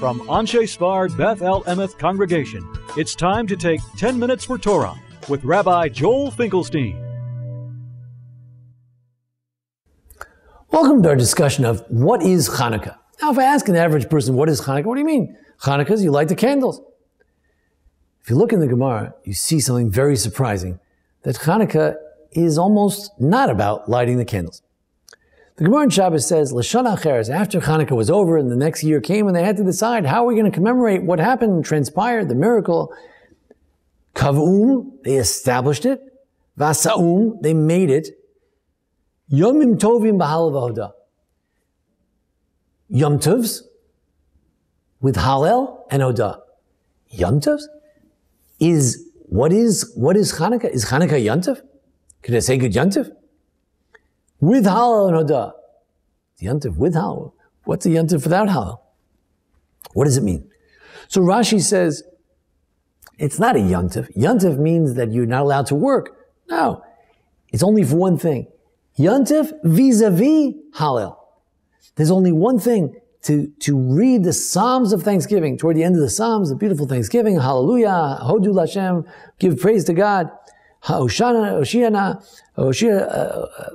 From Anshe Sfard Beth El Emeth Congregation, it's time to take 10 Minutes for Torah with Rabbi Joel Finkelstein. Welcome to our discussion of what is Hanukkah. Now, if I ask an average person, what is Hanukkah? What do you mean? Hanukkah is you light the candles. If you look in the Gemara, you see something very surprising that Hanukkah is almost not about lighting the candles. The Gemara in Shabbos says, Lashon Acheres, after Hanukkah was over and the next year came and they had to decide how are we going to commemorate what happened, transpired, the miracle. Kavum, they established it. Vasaum, they made it. Yomim Tovim Bahal Vahoda. Yom Tovs with Hallel and Oda. Yom Tovs is what is what is Hanukkah? Is Hanukkah Yom Tov? Can I say good Yom Tov? with Hallel and Hodah. The Yontif with Hallel. What's a Yontif without Hallel? What does it mean? So Rashi says, it's not a Yontif. Yontif means that you're not allowed to work. No. It's only for one thing. Yontif vis-a-vis Hallel. There's only one thing to, to read the Psalms of Thanksgiving. Toward the end of the Psalms, the beautiful Thanksgiving, Hallelujah, Hodu Lashem, give praise to God, Hoshana, Hoshiana, Hoshia, uh, uh,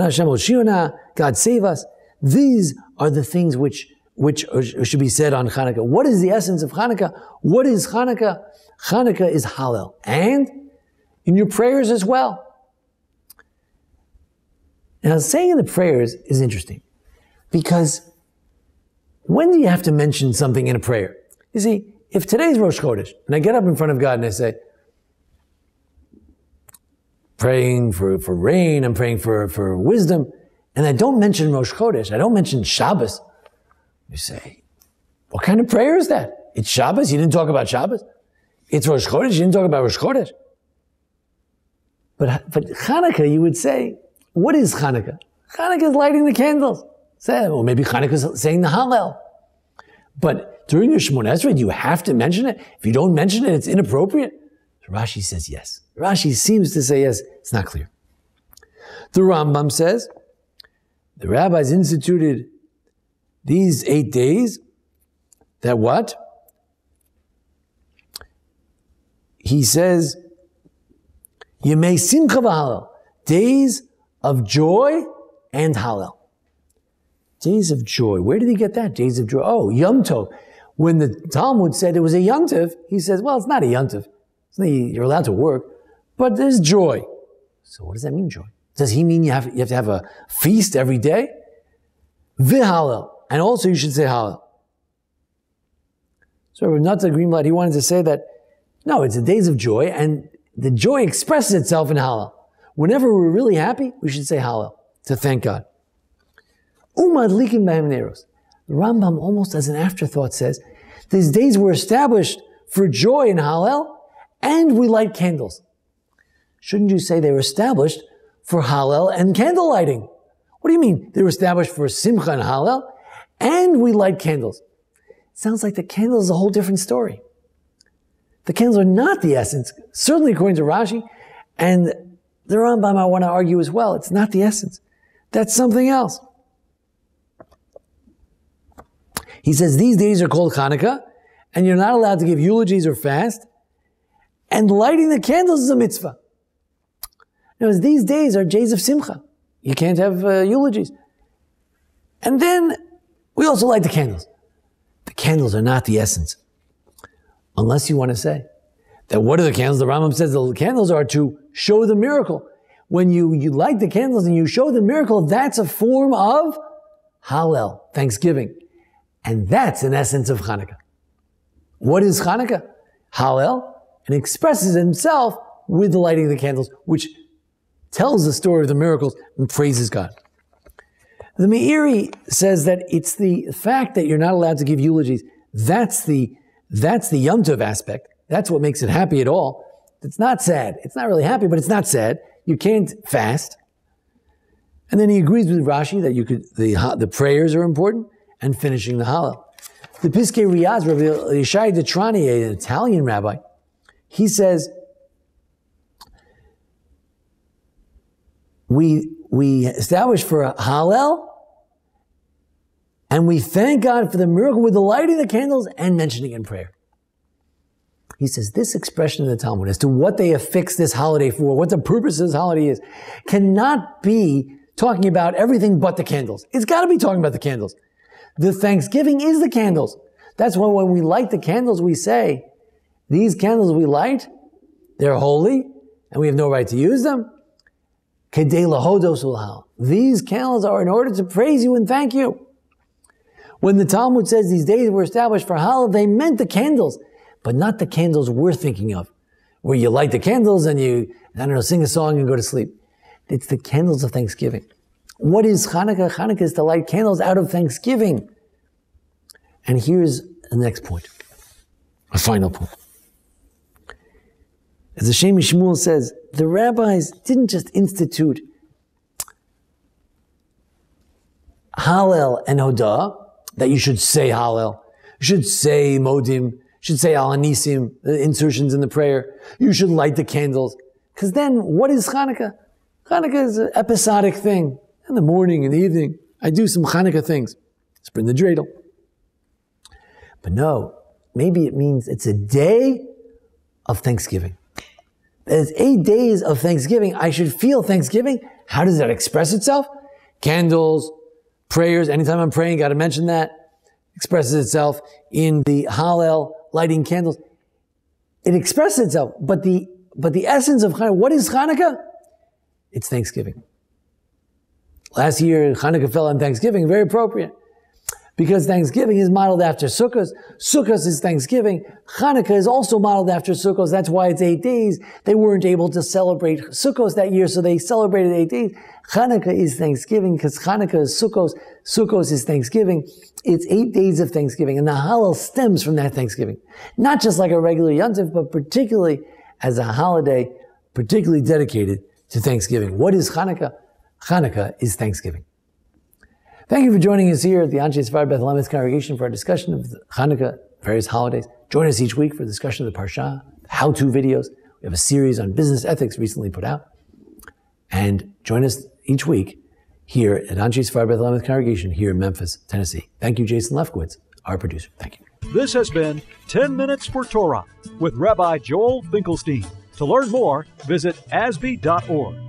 uh, God save us. These are the things which, which should be said on Hanukkah. What is the essence of Hanukkah? What is Hanukkah? Hanukkah is Hallel. And in your prayers as well. Now, saying in the prayers is interesting because when do you have to mention something in a prayer? You see, if today's Rosh Chodesh and I get up in front of God and I say, praying for, for rain, I'm praying for, for wisdom, and I don't mention Rosh Chodesh, I don't mention Shabbos. You say, what kind of prayer is that? It's Shabbos, you didn't talk about Shabbos. It's Rosh Chodesh, you didn't talk about Rosh Chodesh. But, but Hanukkah, you would say, what is Hanukkah? Hanukkah is lighting the candles. Say, or maybe Hanukkah is saying the Hallel. But during your Shemona Esrei, you have to mention it. If you don't mention it, it's inappropriate. Rashi says yes. Rashi seems to say yes. It's not clear. The Rambam says the rabbis instituted these eight days that what? He says, Yemei Simcha v'Halel, days of joy and Hallel. Days of joy. Where did he get that? Days of joy. Oh, Yom Tov. When the Talmud said it was a Yom Tov, he says, well, it's not a Yom Tov. You're allowed to work, but there's joy. So what does that mean, joy? Does he mean you have, you have to have a feast every day? V'halel. And also you should say Hallel. So not the green light, he wanted to say that, no, it's the days of joy, and the joy expresses itself in Hallel. Whenever we're really happy, we should say Hallel, to thank God. Umad likim neros. The Rambam almost as an afterthought says, these days were established for joy in Hallel, and we light candles. Shouldn't you say they were established for Hallel and candle lighting? What do you mean? They were established for Simcha and Hallel, and we light candles. Sounds like the candle is a whole different story. The candles are not the essence, certainly according to Rashi, and the Rambam I want to argue as well. It's not the essence. That's something else. He says these days are called Hanukkah, and you're not allowed to give eulogies or fast, and lighting the candles is a mitzvah. Now, these days are days of simcha. You can't have uh, eulogies. And then we also light the candles. The candles are not the essence. Unless you want to say that what are the candles? The Rambam says the candles are to show the miracle. When you, you light the candles and you show the miracle, that's a form of Hallel, Thanksgiving. And that's an essence of Hanukkah. What is Hanukkah? Hallel, and expresses himself with the lighting of the candles, which tells the story of the miracles and praises God. The Meiri says that it's the fact that you're not allowed to give eulogies. That's the, that's the Yom Tov aspect. That's what makes it happy at all. It's not sad. It's not really happy, but it's not sad. You can't fast. And then he agrees with Rashi that you could, the, the prayers are important and finishing the Hallel. The Piskei Riaz, Rabbi Yishai Detrani, an Italian rabbi, he says, we, we establish for a Hallel And we thank God for the miracle with the lighting the candles and mentioning in prayer. He says this expression in the Talmud as to what they affix this holiday for, what the purpose of this holiday is, cannot be talking about everything but the candles. It's got to be talking about the candles. The Thanksgiving is the candles. That's why when we light the candles, we say, these candles we light, they're holy, and we have no right to use them. These candles are in order to praise you and thank you. When the Talmud says these days were established for Hallel, they meant the candles, but not the candles we're thinking of, where you light the candles and you, I don't know, sing a song and go to sleep. It's the candles of Thanksgiving. What is Hanukkah? Hanukkah is to light candles out of Thanksgiving. And here's the next point, a final point. As the Shem Shmuel says, the rabbis didn't just institute Hallel and Hodah, that you should say Hallel, you should say Modim, you should say Al HaNisim, the insertions in the prayer, you should light the candles. Because then, what is Hanukkah? Hanukkah is an episodic thing. In the morning, and the evening, I do some Hanukkah things. Spin the dreidel. But no, maybe it means it's a day of Thanksgiving. There's eight days of Thanksgiving. I should feel Thanksgiving. How does that express itself? Candles, prayers. Anytime I'm praying, got to mention that. Expresses itself in the Hallel, lighting candles. It expresses itself, but the but the essence of Hanukkah, what is Hanukkah? It's Thanksgiving. Last year, Hanukkah fell on Thanksgiving, very appropriate because Thanksgiving is modeled after Sukkot. Sukkot is Thanksgiving. Hanukkah is also modeled after Sukkot. That's why it's eight days. They weren't able to celebrate Sukkot that year, so they celebrated eight days. Hanukkah is Thanksgiving because Hanukkah is Sukkot. Sukkot is Thanksgiving. It's eight days of Thanksgiving, and the Hallel stems from that Thanksgiving. Not just like a regular Yontif, but particularly as a holiday, particularly dedicated to Thanksgiving. What is Hanukkah? Hanukkah is Thanksgiving. Thank you for joining us here at the Anshe Sfard Beth El Emeth congregation for our discussion of the Hanukkah, various holidays. Join us each week for discussion of the Parsha, how-to videos. We have a series on business ethics recently put out. And join us each week here at Anshe Sfard Beth El Emeth congregation here in Memphis, Tennessee. Thank you, Jason Lefkowitz, our producer. Thank you. This has been 10 Minutes for Torah with Rabbi Joel Finkelstein. To learn more, visit asbee.org.